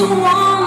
to want